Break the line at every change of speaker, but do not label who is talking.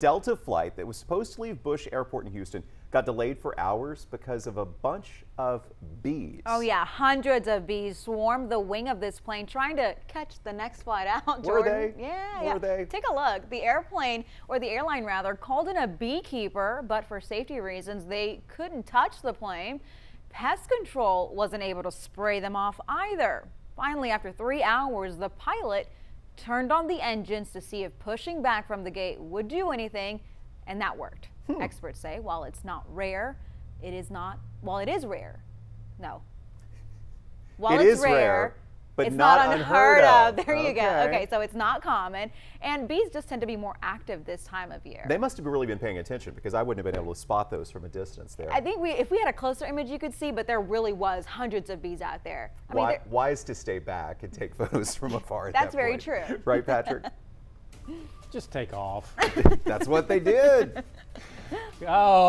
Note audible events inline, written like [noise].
Delta flight that was supposed to leave Bush Airport in Houston got delayed for hours because of a bunch of bees.
Oh yeah, hundreds of bees swarmed the wing of this plane trying to catch the next flight out.
Were they?
Yeah,
Were
yeah.
they?
Take a look. The airplane, or the airline rather, called in a beekeeper, but for safety reasons, they couldn't touch the plane. Pest control wasn't able to spray them off either. Finally, after three hours, the pilot turned on the engines to see if pushing back from the gate would do anything, and that worked.
Hmm.
Experts say while it's not rare, it is not, while it is rare, no. While
It
it's
is rare, but
it's
not
not,
unheard
unheard
of.
of. [laughs] There you go.
Okay.
Okay, so it's not common. And bees just tend to be more active this time of year.
They must have really been paying attention because I wouldn't have been able to spot those from a distance there.
I think we, if we had a closer image, you could see, but there really was hundreds of bees out there. I mean,
Why,
they're-
wise to stay back and take [laughs] photos from afar. at
That's
that
very
point.
true. [laughs]
Right, Patrick?
Just take off.
That's what they did.
oh.